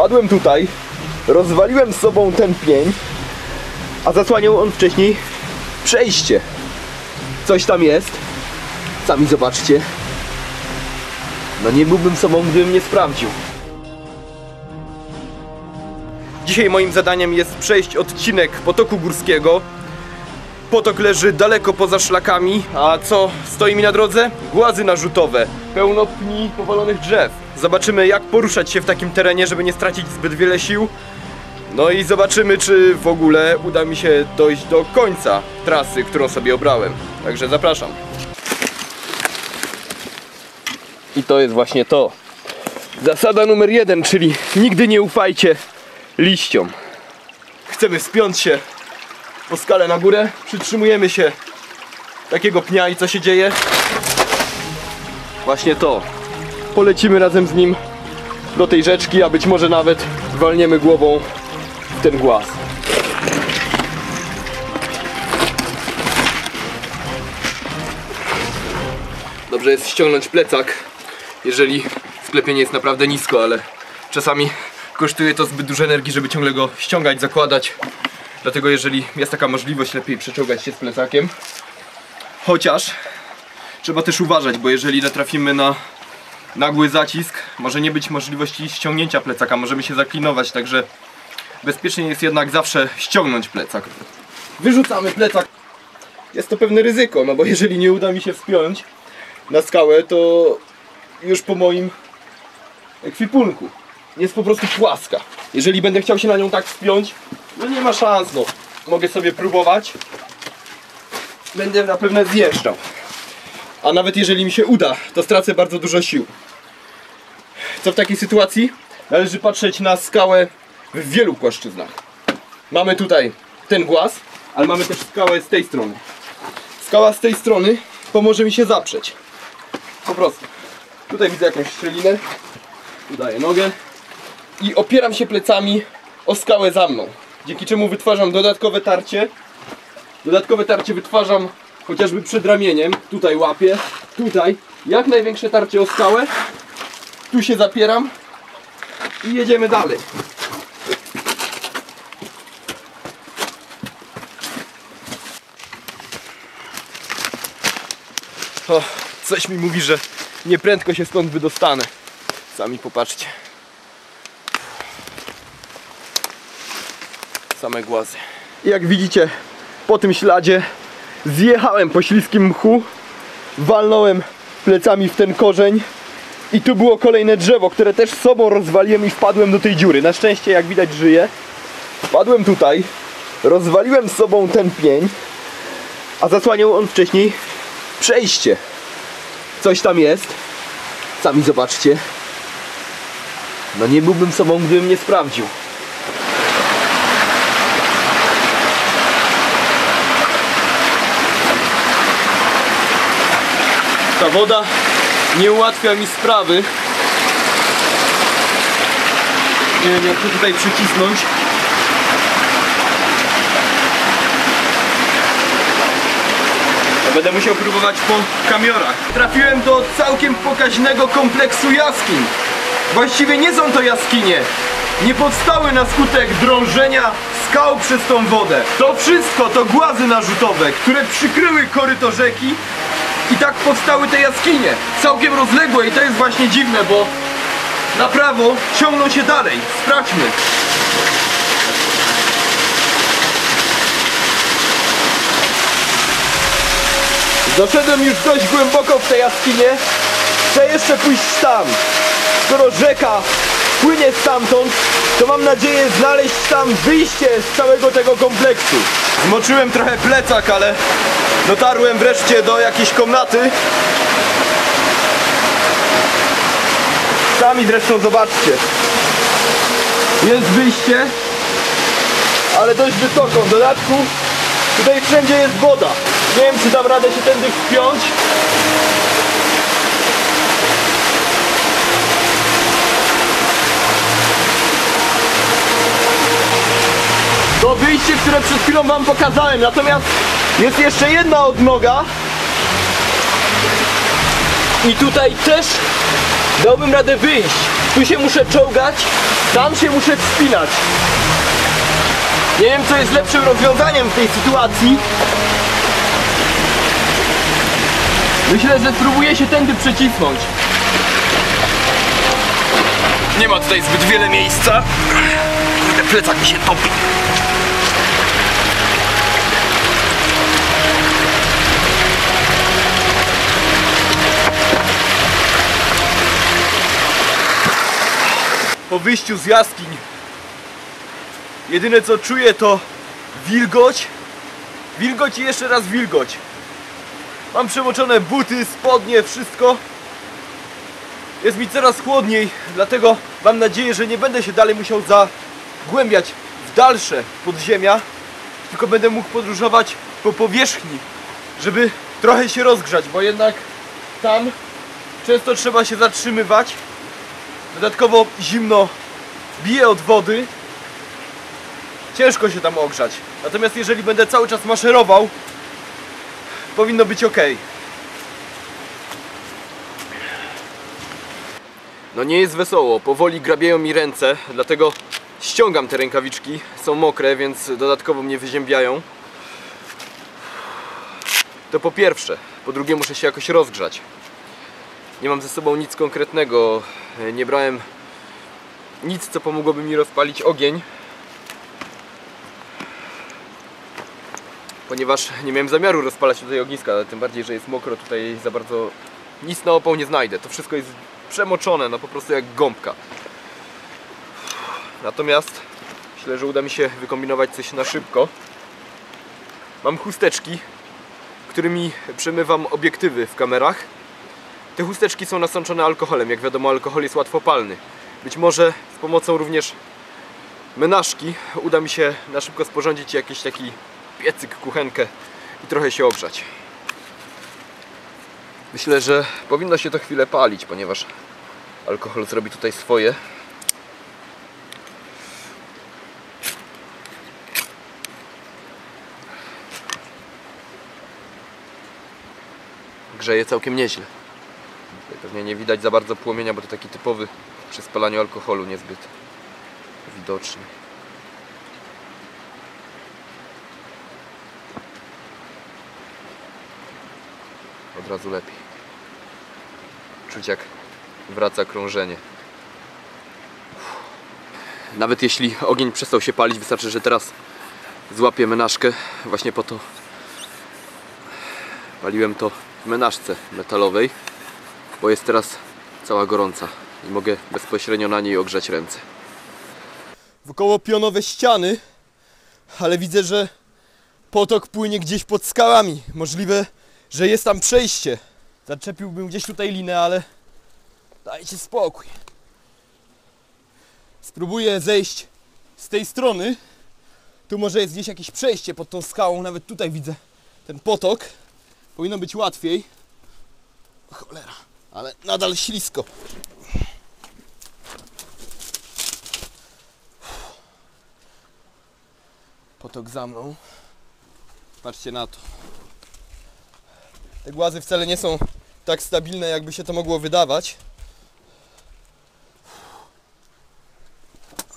Wpadłem tutaj, rozwaliłem z sobą ten pień, a zasłaniał on wcześniej przejście. Coś tam jest. Sami zobaczcie. No nie byłbym sobą, gdybym nie sprawdził. Dzisiaj moim zadaniem jest przejść odcinek potoku górskiego. Potok leży daleko poza szlakami, a co stoi mi na drodze? Głazy narzutowe, pełno pni powalonych drzew. Zobaczymy jak poruszać się w takim terenie, żeby nie stracić zbyt wiele sił. No i zobaczymy, czy w ogóle uda mi się dojść do końca trasy, którą sobie obrałem. Także zapraszam. I to jest właśnie to. Zasada numer jeden, czyli nigdy nie ufajcie liściom. Chcemy wspiąć się po skalę na górę, przytrzymujemy się takiego pnia i co się dzieje? Właśnie to. Polecimy razem z nim do tej rzeczki, a być może nawet walniemy głową w ten głaz. Dobrze jest ściągnąć plecak, jeżeli sklepienie jest naprawdę nisko, ale czasami kosztuje to zbyt dużo energii, żeby ciągle go ściągać, zakładać. Dlatego jeżeli jest taka możliwość, lepiej przeczołgać się z plecakiem. Chociaż trzeba też uważać, bo jeżeli natrafimy na nagły zacisk, może nie być możliwości ściągnięcia plecaka, możemy się zaklinować, także bezpiecznie jest jednak zawsze ściągnąć plecak. Wyrzucamy plecak. Jest to pewne ryzyko, no bo jeżeli nie uda mi się wspiąć na skałę, to już po moim ekwipunku jest po prostu płaska. Jeżeli będę chciał się na nią tak wspiąć, no nie ma szans, no. Mogę sobie próbować. Będę na pewno zjeżdżał. A nawet jeżeli mi się uda, to stracę bardzo dużo sił. Co w takiej sytuacji? Należy patrzeć na skałę w wielu płaszczyznach. Mamy tutaj ten głaz, ale mamy też skałę z tej strony. Skała z tej strony pomoże mi się zaprzeć. Po prostu. Tutaj widzę jakąś szczelinę. Tu daję nogę. I opieram się plecami o skałę za mną. Dzięki czemu wytwarzam dodatkowe tarcie. Dodatkowe tarcie wytwarzam chociażby przed ramieniem. Tutaj łapię. Tutaj. Jak największe tarcie o skałę. Tu się zapieram. I jedziemy dalej. O, coś mi mówi, że nieprędko się stąd wydostanę. Sami popatrzcie. Same głazy. I jak widzicie, po tym śladzie zjechałem po śliskim mchu, walnąłem plecami w ten korzeń i tu było kolejne drzewo, które też sobą rozwaliłem i wpadłem do tej dziury. Na szczęście, jak widać, żyję. Wpadłem tutaj, rozwaliłem sobą ten pień, a zasłaniał on wcześniej przejście. Coś tam jest. Sami zobaczcie. No nie byłbym sobą, gdybym nie sprawdził. Ta woda nie ułatwia mi sprawy. Nie wiem jak to tutaj przycisnąć. Będę musiał próbować po kamiorach. Trafiłem do całkiem pokaźnego kompleksu jaskiń. Właściwie nie są to jaskinie. Nie powstały na skutek drążenia skał przez tą wodę. To wszystko to głazy narzutowe, które przykryły koryto rzeki i tak powstały te jaskinie. Całkiem rozległe i to jest właśnie dziwne, bo na prawo ciągną się dalej. Sprawdźmy. Doszedłem już dość głęboko w te jaskinie. Chcę jeszcze pójść tam. Skoro rzeka płynie stamtąd, to mam nadzieję znaleźć tam wyjście z całego tego kompleksu. Zmoczyłem trochę plecak, ale dotarłem wreszcie do jakiejś komnaty. Sami zresztą zobaczcie. Jest wyjście, ale dość wysoko. W dodatku tutaj wszędzie jest woda. Nie wiem czy dam radę się tędy wpiąć. Wyjście, które przed chwilą wam pokazałem. Natomiast jest jeszcze jedna odnoga. I tutaj też Dałbym radę wyjść. Tu się muszę czołgać, tam się muszę wspinać. Nie wiem, co jest lepszym rozwiązaniem w tej sytuacji. Myślę, że spróbuję się tędy przecisnąć. Nie ma tutaj zbyt wiele miejsca. Plecak mi się topi. Po wyjściu z jaskiń jedyne co czuję to wilgoć. Wilgoć i jeszcze raz wilgoć. Mam przemoczone buty, spodnie, wszystko. Jest mi coraz chłodniej, dlatego mam nadzieję, że nie będę się dalej musiał zagłębiać w dalsze podziemia, tylko będę mógł podróżować po powierzchni, żeby trochę się rozgrzać, bo jednak tam często trzeba się zatrzymywać. Dodatkowo zimno bije od wody. Ciężko się tam ogrzać. Natomiast jeżeli będę cały czas maszerował, powinno być ok. No nie jest wesoło, powoli grabieją mi ręce, dlatego ściągam te rękawiczki. Są mokre, więc dodatkowo mnie wyziębiają. To po pierwsze. Po drugie muszę się jakoś rozgrzać. Nie mam ze sobą nic konkretnego. Nie brałem nic, co pomogłoby mi rozpalić ogień. Ponieważ nie miałem zamiaru rozpalać tutaj ogniska, tym bardziej, że jest mokro, tutaj za bardzo nic na opał nie znajdę. To wszystko jest przemoczone, no po prostu jak gąbka. Natomiast myślę, że uda mi się wykombinować coś na szybko. Mam chusteczki, którymi przemywam obiektywy w kamerach. Te chusteczki są nasączone alkoholem. Jak wiadomo, alkohol jest łatwopalny. Być może z pomocą również menażki uda mi się na szybko sporządzić jakiś taki piecyk, kuchenkę i trochę się ogrzać. Myślę, że powinno się to chwilę palić, ponieważ alkohol zrobi tutaj swoje. Grzeje całkiem nieźle. Pewnie nie widać za bardzo płomienia, bo to taki typowy przy spalaniu alkoholu niezbyt widoczny. Od razu lepiej. Czuć jak wraca krążenie. Nawet jeśli ogień przestał się palić, wystarczy, że teraz złapię menażkę. Właśnie po to paliłem to w menażce metalowej, bo jest teraz cała gorąca i mogę bezpośrednio na niej ogrzać ręce. Wokoło pionowe ściany, ale widzę, że potok płynie gdzieś pod skałami. Możliwe, że jest tam przejście. Zaczepiłbym gdzieś tutaj linę, ale dajcie spokój. Spróbuję zejść z tej strony. Tu może jest gdzieś jakieś przejście pod tą skałą, nawet tutaj widzę ten potok. Powinno być łatwiej. Cholera, ale nadal ślisko. Potok za mną. Patrzcie na to. Te głazy wcale nie są tak stabilne, jakby się to mogło wydawać.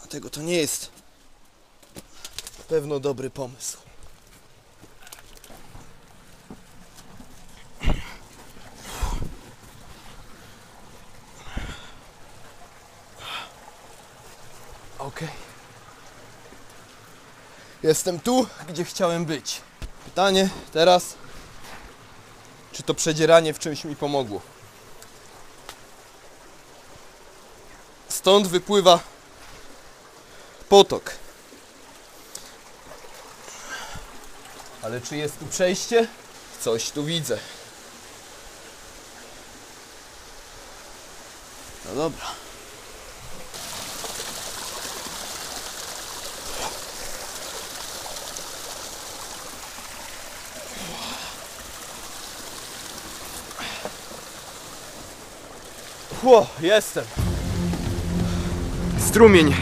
Dlatego to nie jest pewno dobry pomysł. Okej. Jestem tu, gdzie chciałem być. Pytanie teraz, czy to przedzieranie w czymś mi pomogło. Stąd wypływa potok. Ale czy jest tu przejście? Coś tu widzę. No dobra. Ło, jestem. Strumień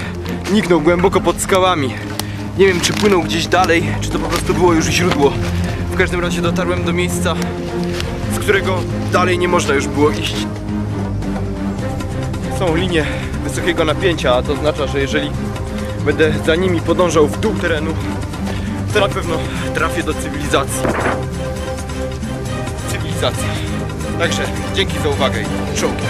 niknął głęboko pod skałami. Nie wiem, czy płynął gdzieś dalej, czy to po prostu było już źródło. W każdym razie dotarłem do miejsca, z którego dalej nie można już było iść. są linie wysokiego napięcia, a to oznacza, że jeżeli będę za nimi podążał w dół terenu, to na pewno trafię do cywilizacji. Cywilizacja. Także dzięki za uwagę i czołgi.